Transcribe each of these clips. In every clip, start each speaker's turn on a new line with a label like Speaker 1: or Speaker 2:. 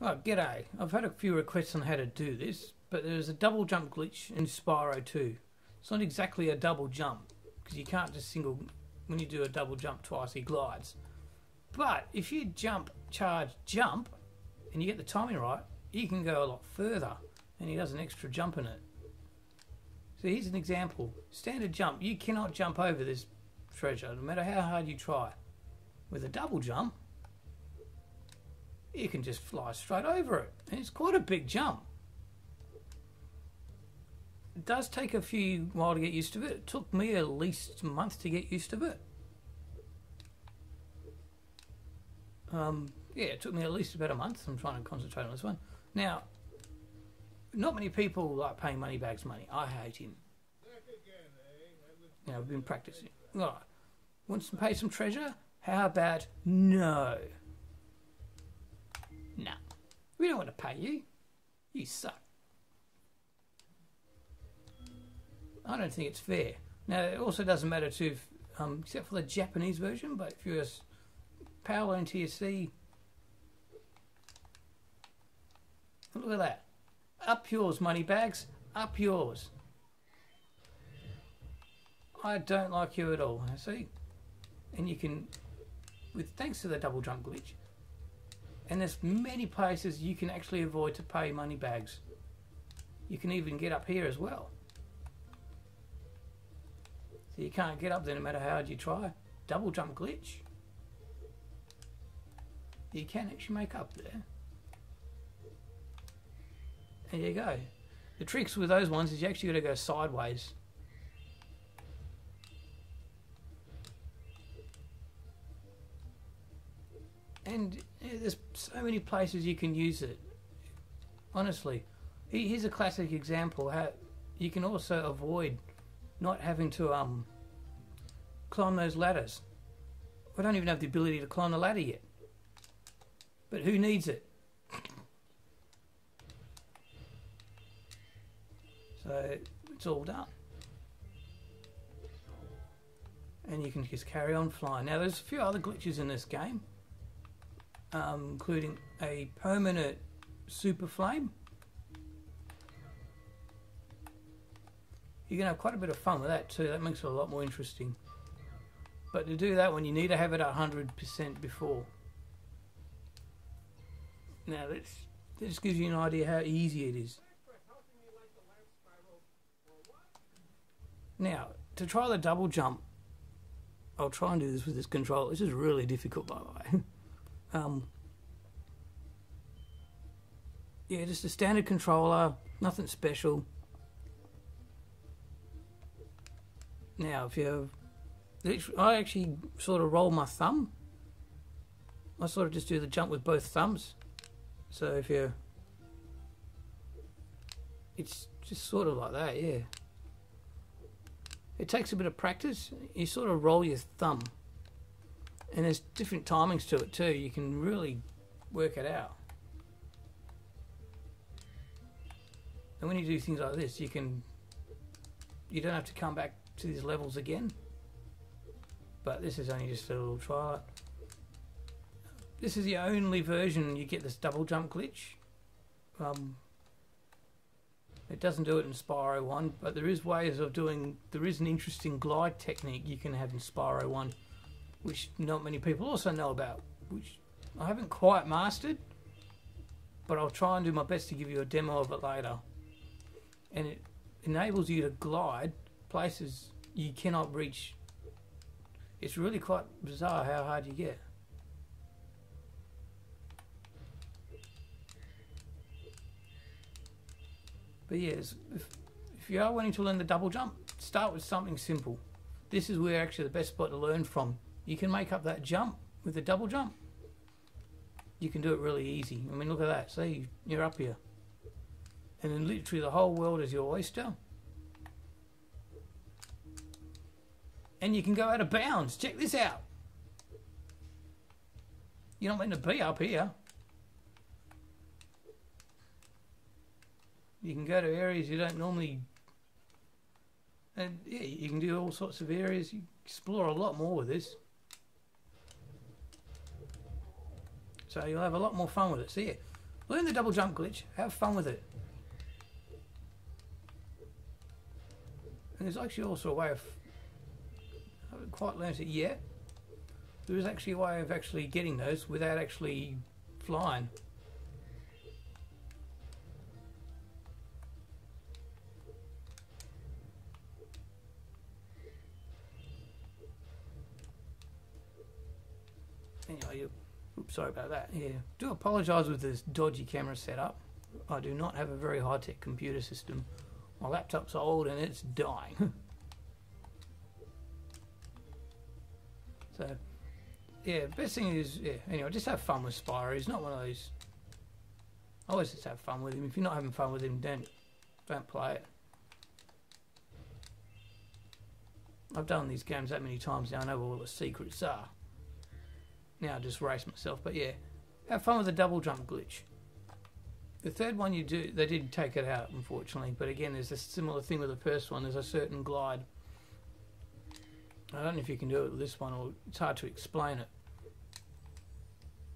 Speaker 1: Oh, g'day. I've had a few requests on how to do this, but there's a double jump glitch in Spyro 2. It's not exactly a double jump, because you can't just single, when you do a double jump twice, he glides. But if you jump, charge, jump, and you get the timing right, you can go a lot further, and he does an extra jump in it. So here's an example. Standard jump, you cannot jump over this treasure, no matter how hard you try. With a double jump, you can just fly straight over it. And it's quite a big jump. It does take a few while to get used to it. It took me at least a month to get used to it. Um, yeah, it took me at least about a month. I'm trying to concentrate on this one. Now, not many people like paying money bags money. I hate him. You know, I've been practicing. Right. Want to pay some treasure? How about no? No. We don't want to pay you. You suck. I don't think it's fair. Now, it also doesn't matter to, um, except for the Japanese version, but if you're a PAL or NTSC, look at that. Up yours, money bags. Up yours. I don't like you at all. I see? And you can, with thanks to the double jump glitch, and there's many places you can actually avoid to pay money bags. You can even get up here as well. So you can't get up there no matter how hard you try. Double jump glitch. You can actually make up there. There you go. The tricks with those ones is you actually got to go sideways. And there's so many places you can use it. Honestly, here's a classic example. How you can also avoid not having to um climb those ladders. I don't even have the ability to climb the ladder yet. But who needs it? So it's all done. And you can just carry on flying. Now there's a few other glitches in this game um, including a permanent super flame. Going to have quite a bit of fun with that too. That makes it a lot more interesting. But to do that one, you need to have it 100% before. Now, this, this gives you an idea how easy it is. Now, to try the double jump, I'll try and do this with this control. This is really difficult, by the way. Um, yeah, just a standard controller, nothing special. Now, if you, I actually sort of roll my thumb. I sort of just do the jump with both thumbs. So if you, it's just sort of like that, yeah. It takes a bit of practice. You sort of roll your thumb and there's different timings to it too. You can really work it out. And when you do things like this, you can you don't have to come back to these levels again. But this is only just a little trial. This is the only version you get this double jump glitch. Um, it doesn't do it in Spyro 1, but there is ways of doing, there is an interesting glide technique you can have in Spyro 1 which not many people also know about, which I haven't quite mastered, but I'll try and do my best to give you a demo of it later. And it enables you to glide places you cannot reach. It's really quite bizarre how hard you get. But yes, if, if you are wanting to learn the double jump, start with something simple. This is where actually the best spot to learn from you can make up that jump with a double jump. You can do it really easy. I mean, look at that. See, you're up here. And then literally the whole world is your oyster. And you can go out of bounds. Check this out. You're not meant to be up here. You can go to areas you don't normally... And yeah, you can do all sorts of areas. You explore a lot more with this. So you'll have a lot more fun with it. See, Learn the double jump glitch. Have fun with it. And there's actually also a way of. I haven't quite learned it yet. There is actually a way of actually getting those without actually flying. Anyway, you, sorry about that. Yeah, do apologise with this dodgy camera setup. I do not have a very high-tech computer system. My laptop's old and it's dying. so, yeah, best thing is, yeah, anyway, just have fun with Spyro. He's not one of those. Always just have fun with him. If you're not having fun with him, don't don't play it. I've done these games that many times now. I know what all the secrets are. Now I just race myself, but yeah, have fun with the double jump glitch. The third one you do, they did take it out, unfortunately. But again, there's a similar thing with the first one. There's a certain glide. I don't know if you can do it with this one, or it's hard to explain it.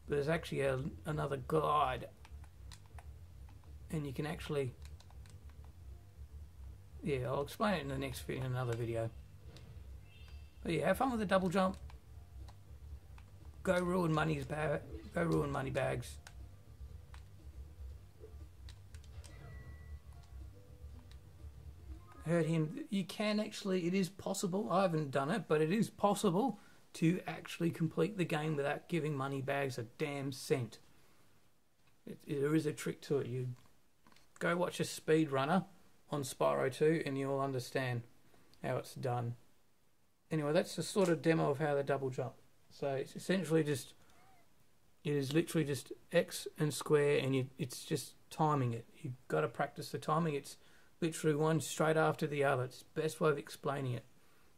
Speaker 1: But there's actually a, another glide, and you can actually, yeah, I'll explain it in the next in another video. But yeah, have fun with the double jump. Go ruin money's bag. Go ruin money bags. heard him. You can actually, it is possible. I haven't done it, but it is possible to actually complete the game without giving money bags a damn cent. It, there is a trick to it. You go watch a speed runner on Spyro 2 and you'll understand how it's done. Anyway, that's the sort of demo of how the double jump. So it's essentially just, it is literally just X and square and you, it's just timing it. You've got to practice the timing. It's literally one straight after the other. It's the best way of explaining it.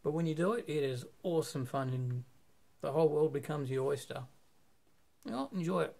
Speaker 1: But when you do it, it is awesome fun and the whole world becomes your oyster. You know, enjoy it.